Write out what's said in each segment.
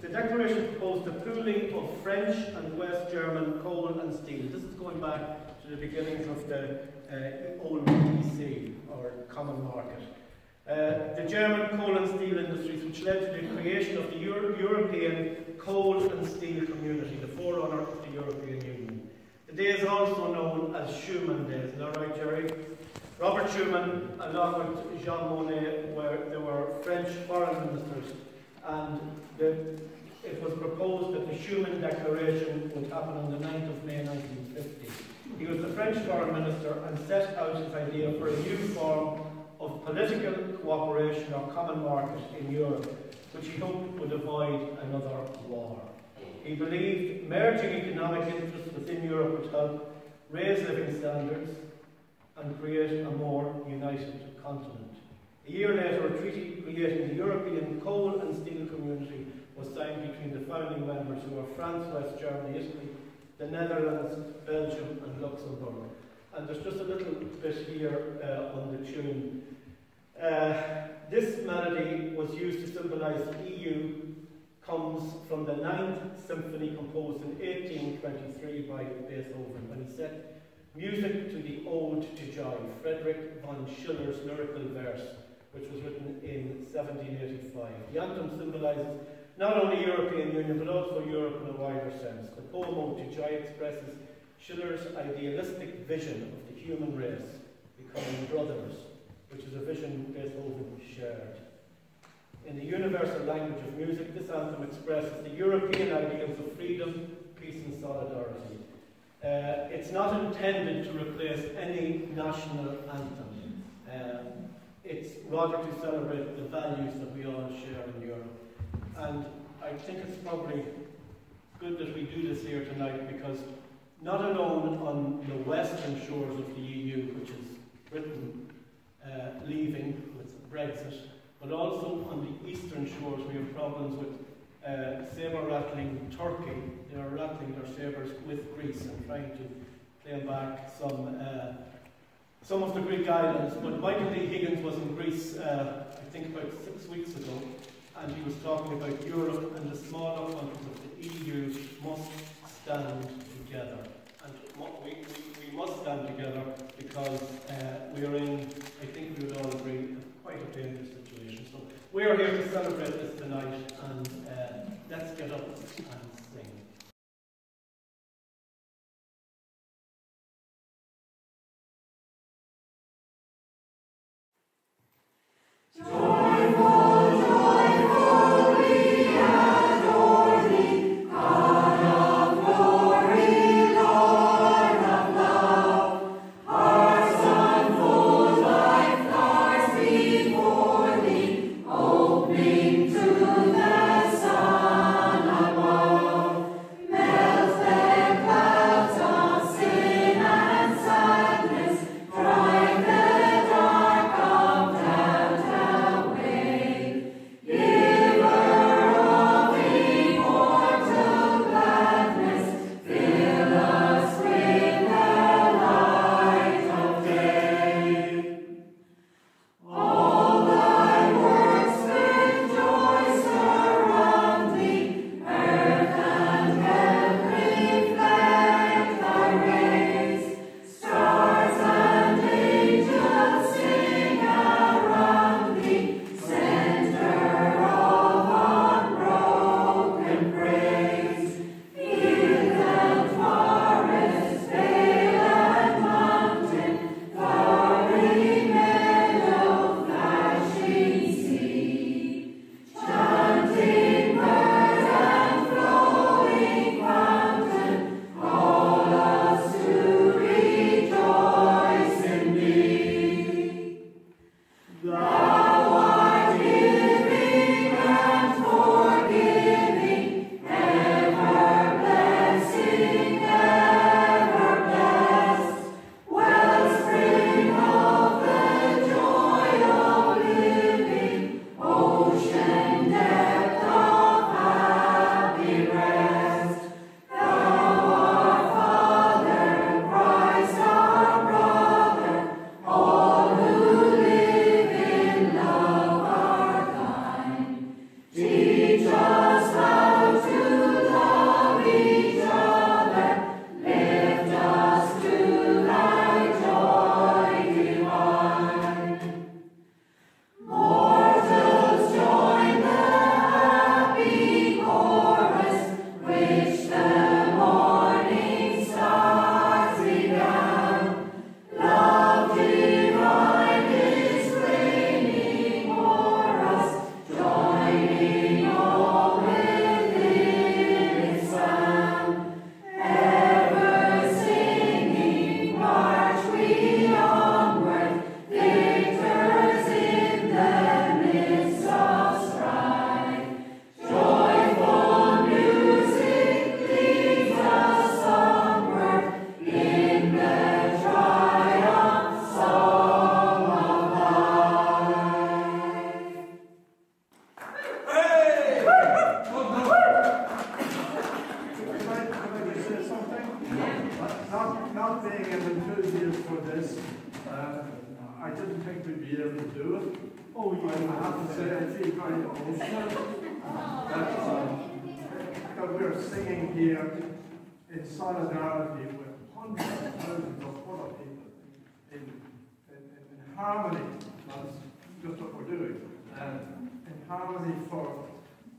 The declaration proposed the pooling of French and West German coal and steel. This is going back to the beginnings of the uh, EC, or common market. Uh, the German coal and steel industries, which led to the creation of the Euro European Coal and Steel Community, the forerunner of the European Union. The day is also known as Schuman Day, is that right, Jerry? Robert Schuman, along with Jean Monnet, were, they were French foreign ministers, and the, it was proposed that the Schuman Declaration would happen on the 9th of May 1950. He was the French foreign minister and set out his idea for a new form of political cooperation or common market in Europe, which he hoped would avoid another war. He believed merging economic interests within Europe would help raise living standards and create a more united continent. A year later, a treaty creating the European coal and steel community was signed between the founding members who were France, West Germany, Italy, the Netherlands, Belgium and Luxembourg. And there's just a little bit here uh, on the tune. Uh, this melody was used to symbolise the EU comes from the Ninth Symphony composed in 1823 by Beethoven when he set music to the Ode to Joy, Frederick von Schiller's lyrical verse, which was written in 1785. The anthem symbolises not only European Union but also Europe in a wider sense. The poem Joy expresses Schiller's idealistic vision of the human race becoming brothers, which is a vision Beethoven shared. In the universal language of music, this anthem expresses the European ideals of freedom, peace and solidarity. Uh, it's not intended to replace any national anthem. It's rather to celebrate the values that we all share in Europe. And I think it's probably good that we do this here tonight because not alone on the western shores of the EU, which is Britain uh, leaving with Brexit, but also on the eastern shores we have problems with uh, sabre rattling Turkey. They are rattling their sabres with Greece and trying to claim back some uh, some of the Greek islands. But Michael D. Higgins was in Greece, uh, I think about six weeks ago, and he was talking about Europe and the smaller countries of the EU must stand together. And we, we, must stand together because uh, we are in, I think we would all agree, quite a dangerous situation. So we are here to celebrate this tonight, and uh, let's get up not, not being an enthusiast for this, uh, I didn't think we'd be able to do it. Oh, you I have to say, I feel very emotional. That, um, that we're singing here in solidarity with hundreds of thousands of other people in, in, in, harmony. That's just what we're doing. And in harmony for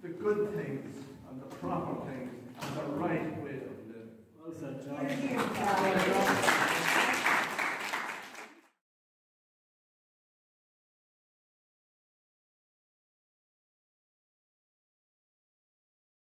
the good things and the proper things and the